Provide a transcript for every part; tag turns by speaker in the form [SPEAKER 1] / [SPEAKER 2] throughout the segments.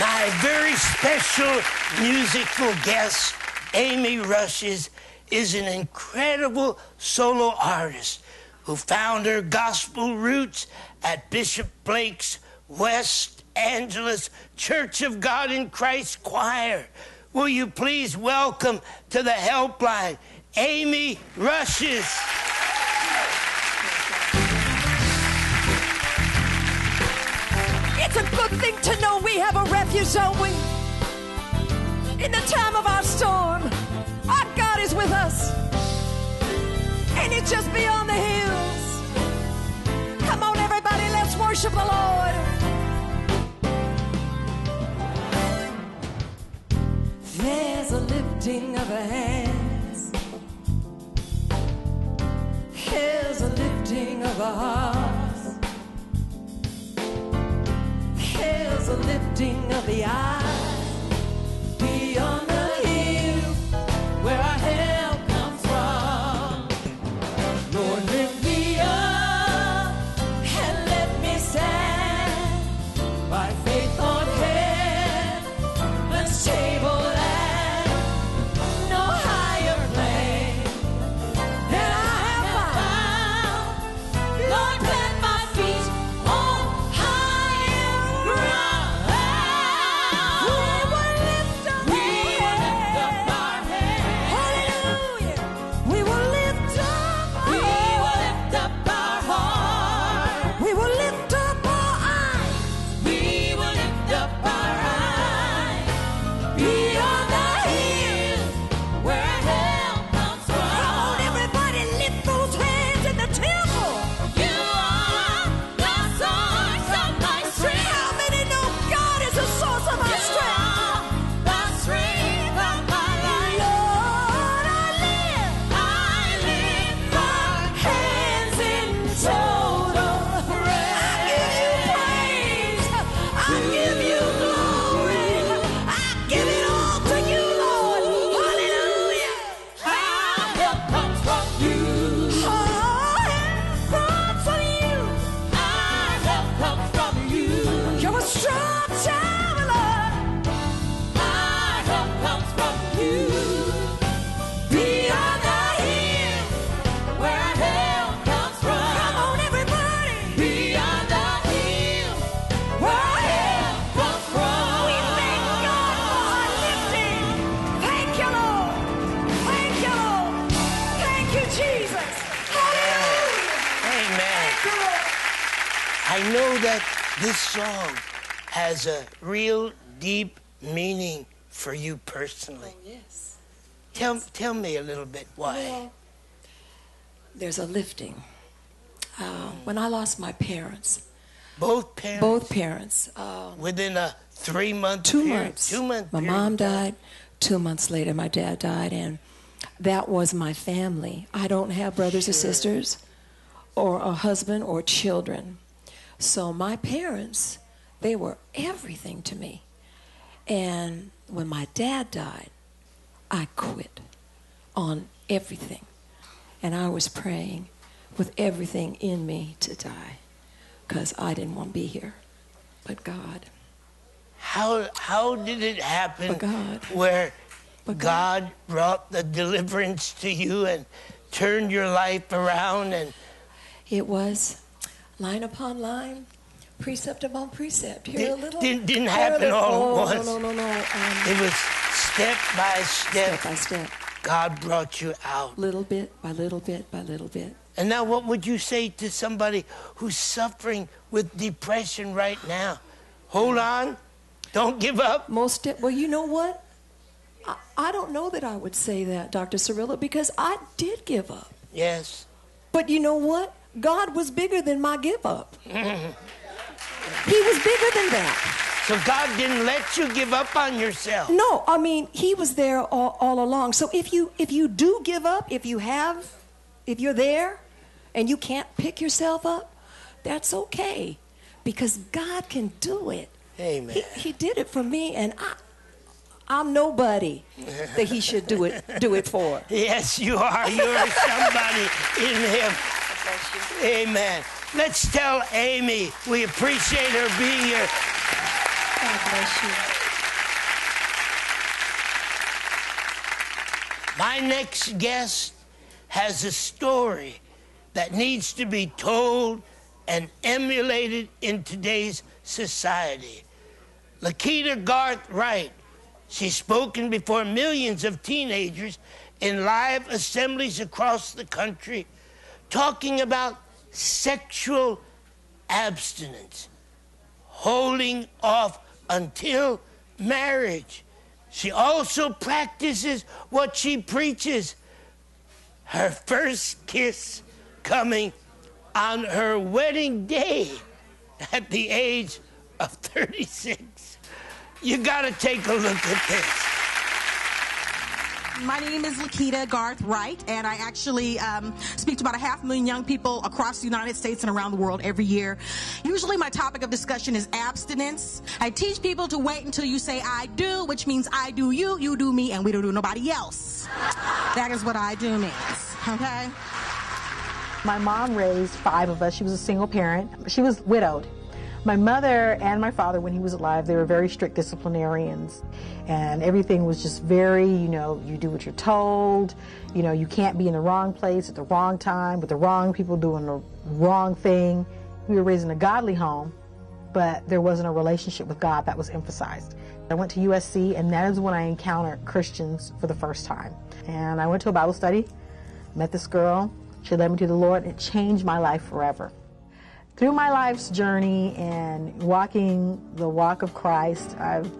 [SPEAKER 1] My very special musical guest, Amy Rushes, is an incredible solo artist who found her gospel roots at Bishop Blake's West Angeles Church of God in Christ Choir. Will you please welcome to the helpline Amy Rushes?
[SPEAKER 2] It's a good thing to know we have a refuge, don't we? In the time of our storm, our God is with us. And it's just beyond the hills. Come on, everybody, let's worship the Lord. Jesus. Hallelujah.
[SPEAKER 1] Amen.
[SPEAKER 2] Thank you, Lord.
[SPEAKER 1] I know that this song has a real deep meaning for you personally.
[SPEAKER 2] Yes.
[SPEAKER 1] Tell, tell me a little bit why.
[SPEAKER 2] Well, there's a lifting. Uh, when I lost my parents,
[SPEAKER 1] Both parents?
[SPEAKER 2] both parents, uh,
[SPEAKER 1] Within a three month
[SPEAKER 2] two
[SPEAKER 1] period?
[SPEAKER 2] months.
[SPEAKER 1] Two month
[SPEAKER 2] My
[SPEAKER 1] period
[SPEAKER 2] mom died. Two months later, my dad died, and that was my family. I don't have brothers or sisters, or a husband or children. So my parents, they were everything to me. And when my dad died, I quit on everything. And I was praying with everything in me to die because I didn't want to be here. But God,
[SPEAKER 1] How, how did it happen
[SPEAKER 2] But God.
[SPEAKER 1] where
[SPEAKER 2] But
[SPEAKER 1] God brought the deliverance to you and turned your life around and
[SPEAKER 2] it was line upon line, precept upon precept. Here
[SPEAKER 1] Did-
[SPEAKER 2] a little.
[SPEAKER 1] didn't- didn't happen
[SPEAKER 2] little.
[SPEAKER 1] all at once.
[SPEAKER 2] No, no, no, no. Um,
[SPEAKER 1] it was step by step,
[SPEAKER 2] step by step,
[SPEAKER 1] God brought you out.
[SPEAKER 2] little bit by little bit by little bit.
[SPEAKER 1] And now, what would you say to somebody who's suffering with depression right now? Hold on. Don't give up.
[SPEAKER 2] Most de- well, you know what? I, I don't know that I would say that, Dr. Cerullo, because I did give up.
[SPEAKER 1] Yes.
[SPEAKER 2] But you know what? God was bigger than my give up. he was bigger than that.
[SPEAKER 1] So God didn't let you give up on yourself.
[SPEAKER 2] No, I mean he was there all, all along. So if you if you do give up, if you have, if you're there, and you can't pick yourself up, that's okay, because God can do it.
[SPEAKER 1] Amen.
[SPEAKER 2] He, he did it for me, and I I'm nobody that He should do it do it for.
[SPEAKER 1] Yes, you are. You're somebody in Him. Amen. Let's tell Amy we appreciate her being here.
[SPEAKER 2] God bless you.
[SPEAKER 1] My next guest has a story that needs to be told and emulated in today's society. Lakita Garth Wright, she's spoken before millions of teenagers in live assemblies across the country talking about sexual abstinence, holding off until marriage. She also practices what she preaches her first kiss coming on her wedding day at the age of 36. You gotta take a look at this.
[SPEAKER 3] My name is Lakita Garth Wright, and I actually um, speak to about a half million young people across the United States and around the world every year. Usually, my topic of discussion is abstinence. I teach people to wait until you say I do, which means I do you, you do me, and we don't do nobody else. That is what I do means, okay?
[SPEAKER 4] My mom raised five of us. She was a single parent. She was widowed. My mother and my father, when he was alive, they were very strict disciplinarians. And everything was just very, you know, you do what you're told. You know, you can't be in the wrong place at the wrong time with the wrong people doing the wrong thing. We were raised in a godly home, but there wasn't a relationship with God that was emphasized. I went to USC, and that is when I encountered Christians for the first time. And I went to a Bible study, met this girl. She led me to the Lord, and it changed my life forever. Through my life's journey and walking the walk of Christ, I've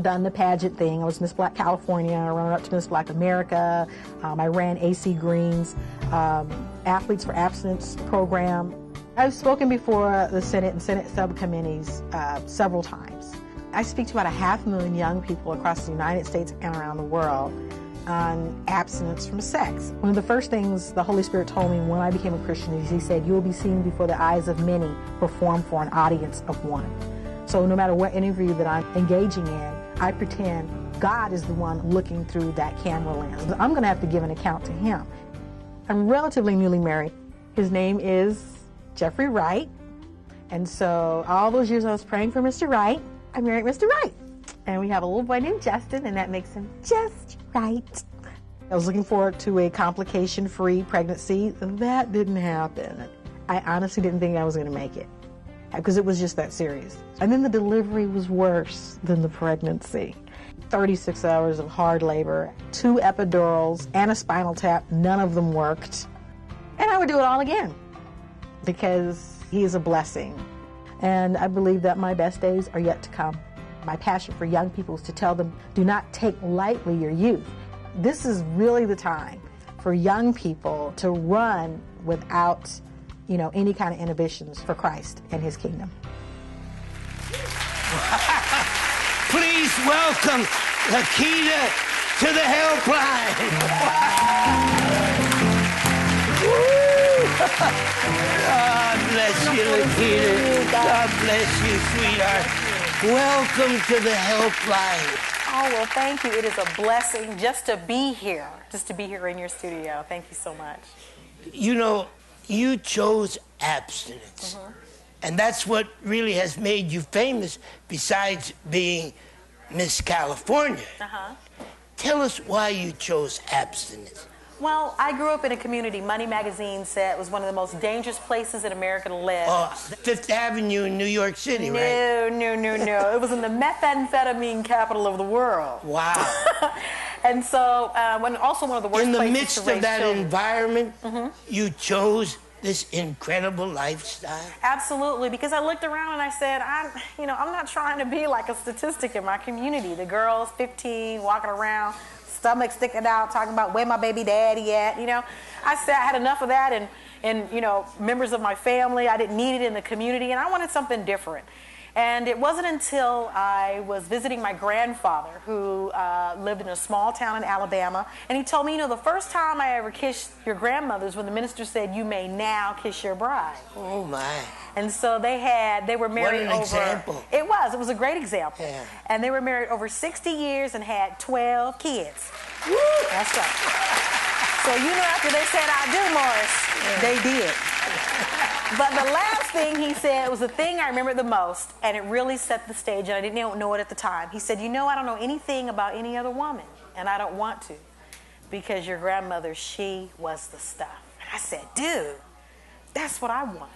[SPEAKER 4] done the pageant thing. I was Miss Black California, I ran up to Miss Black America. Um, I ran AC Green's um, Athletes for Abstinence program. I've spoken before the Senate and Senate subcommittees uh, several times. I speak to about a half million young people across the United States and around the world on abstinence from sex. One of the first things the Holy Spirit told me when I became a Christian is He said, You will be seen before the eyes of many, perform for an audience of one. So no matter what interview that I'm engaging in, I pretend God is the one looking through that camera lens. I'm going to have to give an account to Him. I'm relatively newly married. His name is Jeffrey Wright. And so all those years I was praying for Mr. Wright, I married Mr. Wright. And we have a little boy named Justin, and that makes him just right. I was looking forward to a complication free pregnancy. That didn't happen. I honestly didn't think I was going to make it because it was just that serious. And then the delivery was worse than the pregnancy. 36 hours of hard labor, two epidurals, and a spinal tap. None of them worked. And I would do it all again because he is a blessing. And I believe that my best days are yet to come. My passion for young people is to tell them do not take lightly your youth. This is really the time for young people to run without, you know, any kind of inhibitions for Christ and his kingdom.
[SPEAKER 1] Please welcome Lakita to the helpline. God bless you, Lakita. God bless you, sweetheart. Welcome to the helpline.
[SPEAKER 5] Oh, well, thank you. It is a blessing just to be here, just to be here in your studio. Thank you so much.
[SPEAKER 1] You know, you chose abstinence. And that's what really has made you famous besides being Miss California.
[SPEAKER 5] Uh-huh.
[SPEAKER 1] Tell us why you chose abstinence.
[SPEAKER 5] Well, I grew up in a community. Money Magazine said it was one of the most dangerous places in America to live.
[SPEAKER 1] Oh, Fifth Avenue in New York City, right?
[SPEAKER 5] No, no, no, no. it was in the methamphetamine capital of the world.
[SPEAKER 1] Wow.
[SPEAKER 5] And so, uh, when also one of the worst
[SPEAKER 1] In the midst of that
[SPEAKER 5] children.
[SPEAKER 1] environment,
[SPEAKER 5] Mm-hmm.
[SPEAKER 1] you chose this incredible lifestyle.
[SPEAKER 5] Absolutely, because I looked around and I said, I'm, you know, I'm not trying to be like a statistic in my community. The girls, 15, walking around, stomach sticking out, talking about where my baby daddy at. You know, I said I had enough of that, and and you know, members of my family, I didn't need it in the community, and I wanted something different. And it wasn't until I was visiting my grandfather, who uh, lived in a small town in Alabama, and he told me, you know, the first time I ever kissed your grandmother's when the minister said, "You may now kiss your bride."
[SPEAKER 1] Oh my.
[SPEAKER 5] And so they had, they were married
[SPEAKER 1] an
[SPEAKER 5] over.
[SPEAKER 1] example.
[SPEAKER 5] It was, it was a great example.
[SPEAKER 1] Yeah.
[SPEAKER 5] And they were married over 60 years and had 12 kids. Woo! That's right. so you know, after they said I do, Morris, they did.
[SPEAKER 4] But the last thing he said was the thing I remember the most, and it really set the stage, and I didn't know it at the time. He said, You know, I don't know anything about any other woman, and I don't want to, because your grandmother, she was the stuff. And I said, Dude, that's what I want.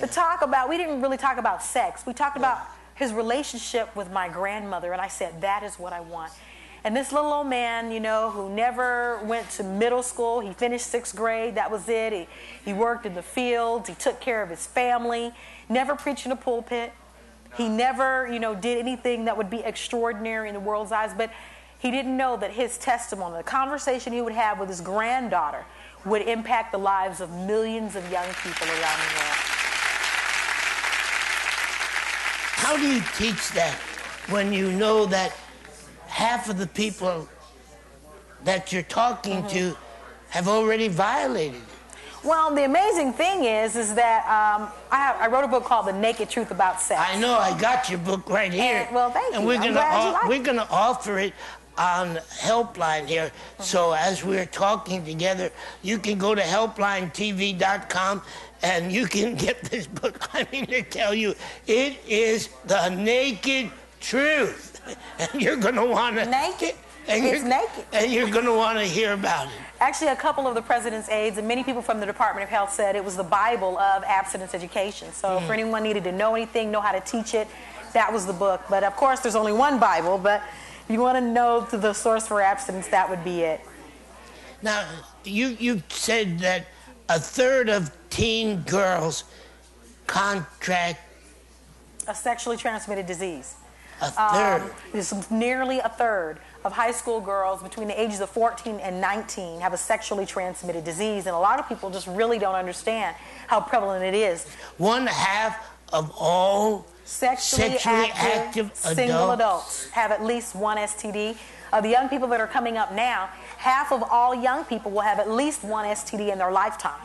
[SPEAKER 4] To talk about, we didn't really talk about sex. We talked about his relationship with my grandmother, and I said, That is what I want. And this little old man, you know, who never went to middle school, he finished sixth grade, that was it. He, he worked in the fields, he took care of his family, never preached in a pulpit. He never, you know, did anything that would be extraordinary in the world's eyes, but he didn't know that his testimony, the conversation he would have with his granddaughter, would impact the lives of millions of young people around the world.
[SPEAKER 1] How do you teach that when you know that half of the people that you're talking to have already violated it?
[SPEAKER 4] Well, the amazing thing is, is that um, I, have, I wrote a book called The Naked Truth About Sex.
[SPEAKER 1] I know I got your book right here.
[SPEAKER 4] And- well, thank
[SPEAKER 1] and
[SPEAKER 4] you.
[SPEAKER 1] we're
[SPEAKER 4] I'm
[SPEAKER 1] gonna
[SPEAKER 4] glad you
[SPEAKER 1] au-
[SPEAKER 4] like
[SPEAKER 1] we're gonna offer it on Helpline here. So as we're talking together, you can go to helplinetv.com and you can get this book. I mean to tell you, it is the naked truth, and you're gonna wanna
[SPEAKER 4] Naked?
[SPEAKER 1] And
[SPEAKER 4] It's naked.
[SPEAKER 1] and you're gonna wanna hear about it.
[SPEAKER 4] Actually, a couple of the president's aides and many people from the Department of Health said it was the Bible of abstinence education. So, if hmm. anyone needed to know anything, know how to teach it, that was the book. But of course, there's only one Bible. But if you want to know the source for abstinence, that would be it.
[SPEAKER 1] Now, you you said that a third of teen girls contract
[SPEAKER 4] A sexually transmitted disease.
[SPEAKER 1] A third.
[SPEAKER 4] Um, it's nearly a third of high school girls between the ages of 14 and 19 have a sexually transmitted disease, and a lot of people just really don't understand how prevalent it is.
[SPEAKER 1] One half of all
[SPEAKER 4] Sexually,
[SPEAKER 1] Sexually
[SPEAKER 4] active,
[SPEAKER 1] active
[SPEAKER 4] single
[SPEAKER 1] adults.
[SPEAKER 4] adults have at least one STD. Of the young people that are coming up now, half of all young people will have at least one STD in their lifetime.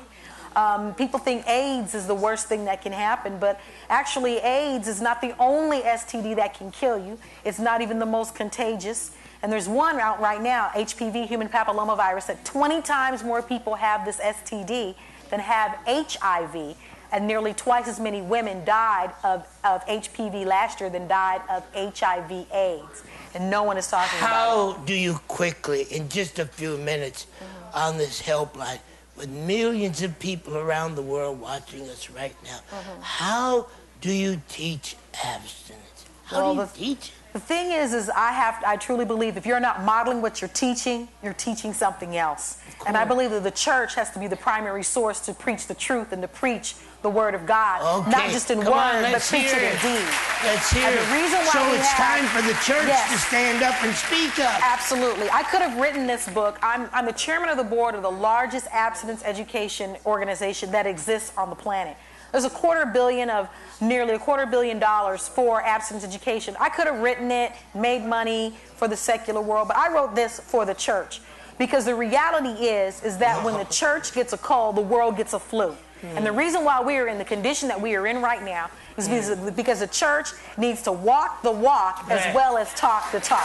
[SPEAKER 4] Um, people think AIDS is the worst thing that can happen, but actually, AIDS is not the only STD that can kill you. It's not even the most contagious. And there's one out right now, HPV, human papillomavirus, that 20 times more people have this STD than have HIV. And nearly twice as many women died of, of HPV last year than died of HIV AIDS. And no one is talking about it.
[SPEAKER 1] How do you quickly, in just a few minutes,
[SPEAKER 4] Mm-hmm.
[SPEAKER 1] on this helpline, with millions of people around the world watching us right now,
[SPEAKER 4] Mm-hmm.
[SPEAKER 1] how do you teach abstinence? How
[SPEAKER 4] Well,
[SPEAKER 1] do you
[SPEAKER 4] the-
[SPEAKER 1] teach it?
[SPEAKER 4] The thing is, is I have, I truly believe if you're not modeling what you're teaching, you're teaching something else. And I believe that the church has to be the primary source to preach the truth and to preach the word of God,
[SPEAKER 1] Okay.
[SPEAKER 4] not just in
[SPEAKER 1] Come
[SPEAKER 4] word,
[SPEAKER 1] on,
[SPEAKER 4] but preach it in deed.
[SPEAKER 1] Let's hear
[SPEAKER 4] And the reason why
[SPEAKER 1] so it's
[SPEAKER 4] have-
[SPEAKER 1] time for the church
[SPEAKER 4] Yes.
[SPEAKER 1] to stand up and speak up.
[SPEAKER 4] Absolutely. I could have written this book. I'm, I'm the chairman of the board of the largest abstinence education organization that exists on the planet. There's a quarter billion of nearly a quarter billion dollars for abstinence education. I could have written it, made money for the secular world, but I wrote this for the church. Because the reality is, is that when the church gets a cold, the world gets a flu. And the reason why we are in the condition that we are in right now is because, because the church needs to walk the walk as well as talk the talk.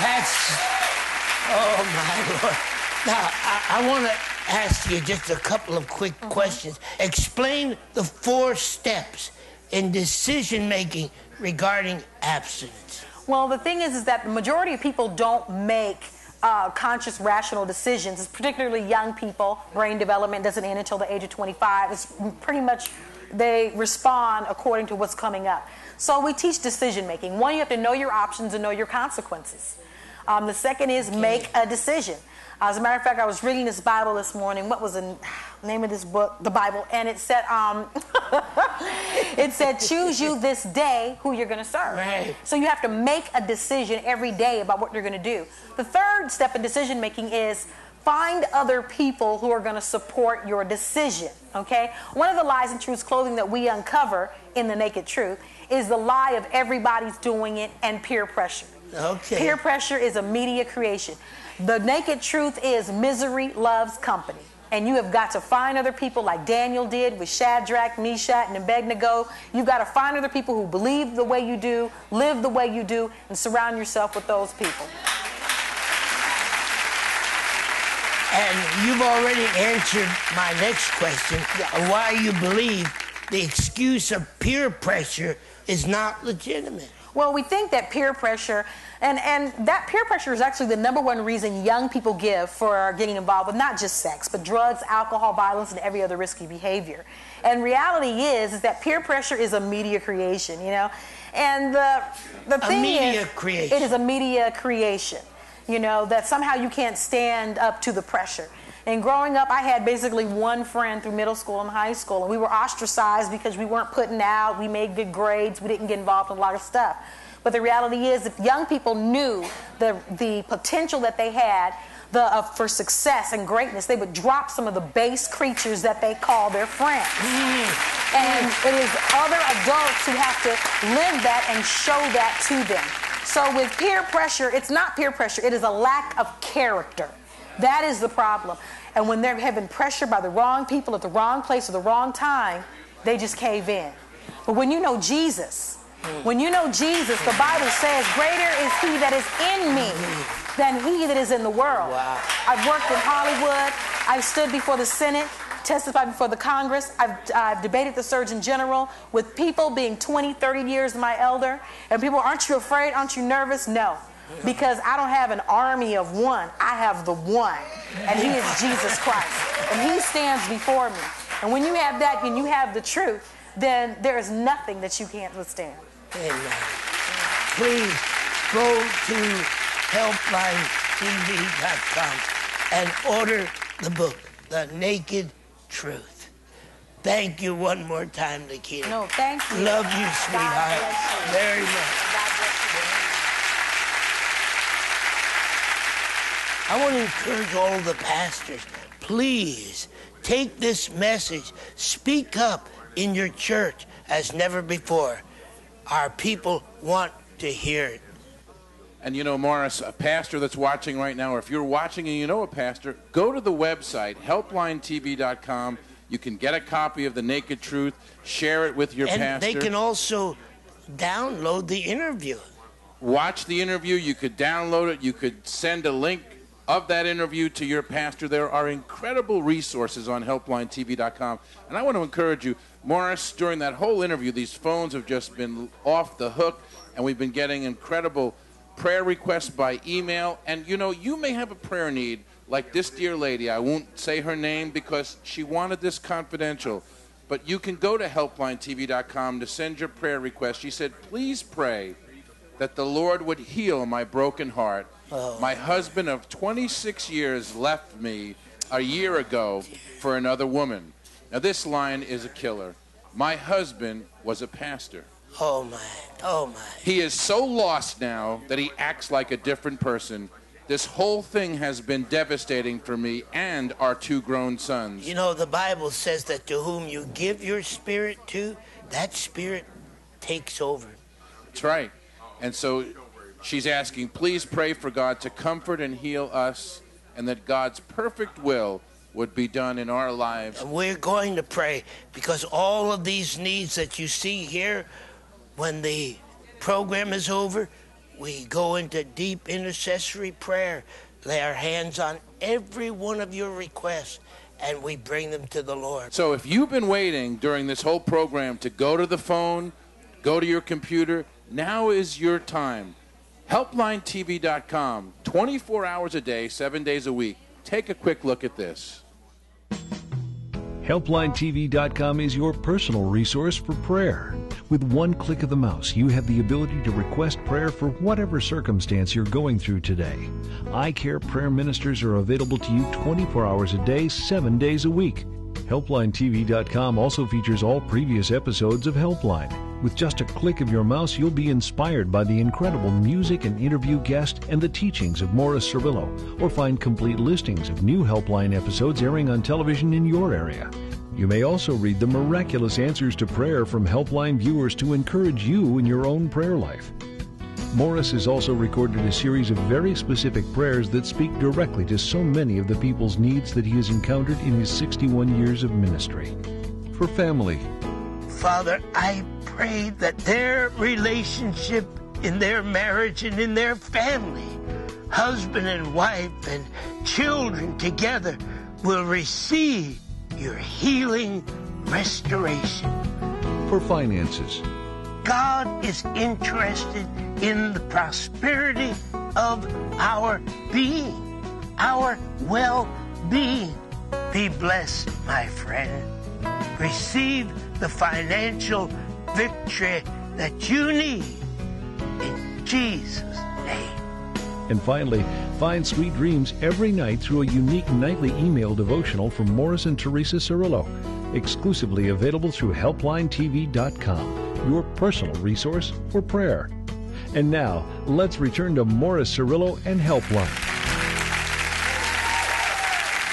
[SPEAKER 1] That's, oh my Lord. Now, I, I want to ask you just a couple of quick
[SPEAKER 4] Mm-hmm.
[SPEAKER 1] questions. Explain the four steps in decision making regarding abstinence.
[SPEAKER 4] Well, the thing is, is that the majority of people don't make uh, conscious, rational decisions. It's Particularly young people, brain development doesn't end until the age of 25. It's pretty much they respond according to what's coming up. So we teach decision making. One, you have to know your options and know your consequences. Um, the second is make a decision. As a matter of fact, I was reading this Bible this morning. What was the name of this book? The Bible, and it said, um, it said, "Choose you this day who you're going to serve."
[SPEAKER 1] Right.
[SPEAKER 4] So you have to make a decision every day about what you're going to do. The third step in decision making is find other people who are going to support your decision. Okay. One of the lies and truths clothing that we uncover in the Naked Truth is the lie of everybody's doing it and peer pressure.
[SPEAKER 1] Okay.
[SPEAKER 4] Peer pressure is a media creation. The naked truth is misery loves company. And you have got to find other people like Daniel did with Shadrach, Meshach, and Abednego. You've got to find other people who believe the way you do, live the way you do, and surround yourself with those people.
[SPEAKER 1] And you've already answered my next question of why you believe the excuse of peer pressure is not legitimate.
[SPEAKER 4] Well, we think that peer pressure, and, and that peer pressure is actually the number one reason young people give for getting involved with not just sex, but drugs, alcohol, violence, and every other risky behavior. And reality is, is that peer pressure is a media creation, you know? And the, the
[SPEAKER 1] A
[SPEAKER 4] thing
[SPEAKER 1] media
[SPEAKER 4] is,
[SPEAKER 1] creation.
[SPEAKER 4] it is a media creation, you know, that somehow you can't stand up to the pressure. And growing up, I had basically one friend through middle school and high school, and we were ostracized because we weren't putting out, we made good grades, we didn't get involved in a lot of stuff. But the reality is, if young people knew the, the potential that they had the, uh, for success and greatness, they would drop some of the base creatures that they call their friends. And it is other adults who have to live that and show that to them. So with peer pressure, it's not peer pressure, it is a lack of character. That is the problem. And when they're having pressure by the wrong people at the wrong place at the wrong time, they just cave in. But when you know Jesus, when you know Jesus, the Bible says, Greater is he that is in me than he that is in the world.
[SPEAKER 1] Wow.
[SPEAKER 4] I've worked in Hollywood, I've stood before the Senate, testified before the Congress, I've, I've debated the Surgeon General with people being 20, 30 years my elder. And people, aren't you afraid? Aren't you nervous? No. Because I don't have an army of one, I have the one. And he is Jesus Christ. And he stands before me. And when you have that, when you have the truth, then there is nothing that you can't withstand.
[SPEAKER 1] Amen. Please go to helplinetv.com and order the book, The Naked Truth. Thank you one more time, Lakita.
[SPEAKER 4] No, thank you.
[SPEAKER 1] Love you, sweetheart.
[SPEAKER 4] you.
[SPEAKER 1] Very much.
[SPEAKER 4] God bless you.
[SPEAKER 1] I want to encourage all the pastors, please take this message, speak up in your church as never before. Our people want to hear it.
[SPEAKER 6] And you know, Morris, a pastor that's watching right now, or if you're watching and you know a pastor, go to the website, helplinetv.com. You can get a copy of The Naked Truth, share it with your
[SPEAKER 1] and
[SPEAKER 6] pastor.
[SPEAKER 1] they can also download the interview.
[SPEAKER 6] watch the interview. You could download it. You could send a link of that interview to your pastor. There are incredible resources on helplinetv.com. And I want to encourage you, Morris, during that whole interview, these phones have just been off the hook, and we've been getting incredible prayer requests by email. And you know, you may have a prayer need like this dear lady. I won't say her name because she wanted this confidential. But you can go to helplinetv.com to send your prayer request. She said, please pray that the Lord would heal my broken heart. Oh. My husband of 26 years left me a year ago for another woman. Now, this line is a killer. My husband was a pastor.
[SPEAKER 1] Oh my, oh my.
[SPEAKER 6] He is so lost now that he acts like a different person. This whole thing has been devastating for me and our two grown sons.
[SPEAKER 1] You know, the Bible says that to whom you give your spirit to, that spirit takes over.
[SPEAKER 6] That's right. And so she's asking, please pray for God to comfort and heal us, and that God's perfect will would be done in our lives.
[SPEAKER 1] And we're going to pray because all of these needs that you see here, when the program is over, we go into deep intercessory prayer, lay our hands on every one of your requests, and we bring them to the Lord.
[SPEAKER 6] So if you've been waiting during this whole program to go to the phone, go to your computer, now is your time. HelplineTV.com, 24 hours a day, seven days a week. Take a quick look at this.
[SPEAKER 7] HelplineTV.com is your personal resource for prayer. With one click of the mouse, you have the ability to request prayer for whatever circumstance you're going through today. I Care Prayer Ministers are available to you 24 hours a day, 7 days a week. HelplineTV.com also features all previous episodes of Helpline. With just a click of your mouse, you'll be inspired by the incredible music and interview guest and the teachings of Morris Cerullo, or find complete listings of new Helpline episodes airing on television in your area. You may also read the miraculous answers to prayer from Helpline viewers to encourage you in your own prayer life. Morris has also recorded a series of very specific prayers that speak directly to so many of the people's needs that he has encountered in his 61 years of ministry. For family,
[SPEAKER 1] Father, I pray that their relationship in their marriage and in their family husband and wife and children together will receive your healing restoration.
[SPEAKER 7] For finances,
[SPEAKER 1] God is interested in the prosperity of our being, our well being. Be blessed, my friend. Receive the financial victory that you need in Jesus' name.
[SPEAKER 7] And finally, find sweet dreams every night through a unique nightly email devotional from Morris and Teresa Cerullo, exclusively available through HelplineTV.com, your personal resource for prayer. And now, let's return to Morris Cerullo and Helpline.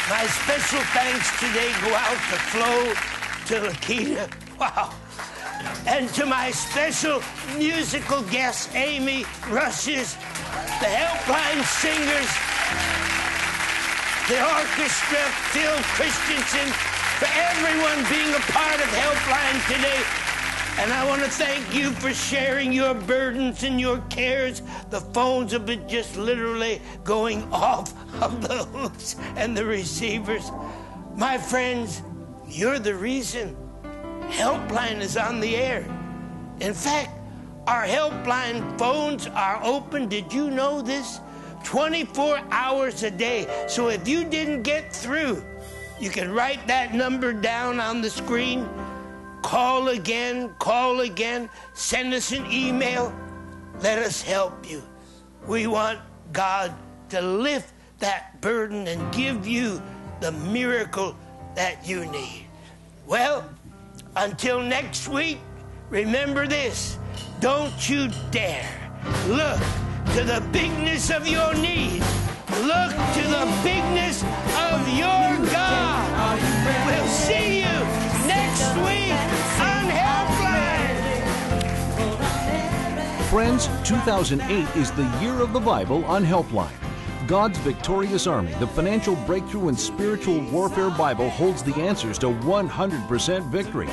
[SPEAKER 1] My special thanks today go out to Flo, to Lakita, wow, and to my special musical guest, Amy Rushes, the Helpline Singers, the orchestra, Phil Christensen, for everyone being a part of Helpline today. And I want to thank you for sharing your burdens and your cares. The phones have been just literally going off of the hooks and the receivers. My friends, you're the reason Helpline is on the air. In fact, our helpline phones are open. Did you know this? 24 hours a day. So if you didn't get through, you can write that number down on the screen. Call again, call again, send us an email. Let us help you. We want God to lift that burden and give you the miracle that you need. Well, until next week, remember this don't you dare look to the bigness of your need. Look to the bigness of your God. We'll see you next week on Helpline.
[SPEAKER 7] Friends, 2008 is the year of the Bible on Helpline. God's Victorious Army, the financial breakthrough and spiritual warfare Bible, holds the answers to 100% victory.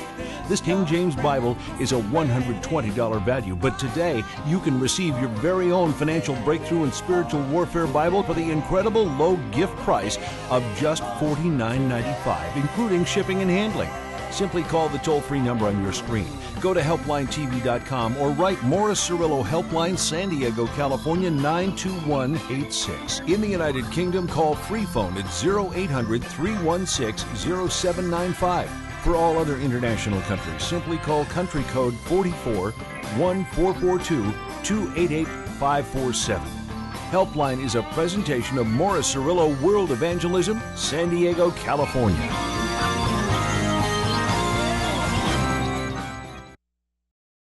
[SPEAKER 7] This King James Bible is a $120 value, but today you can receive your very own financial breakthrough and spiritual warfare Bible for the incredible low gift price of just $49.95, including shipping and handling. Simply call the toll free number on your screen. Go to HelplineTV.com or write Morris Cerullo Helpline, San Diego, California 92186. In the United Kingdom, call free phone at 0800 316 0795. For all other international countries, simply call country code 44 1442 288 547. Helpline is a presentation of Morris Cerullo World Evangelism, San Diego, California.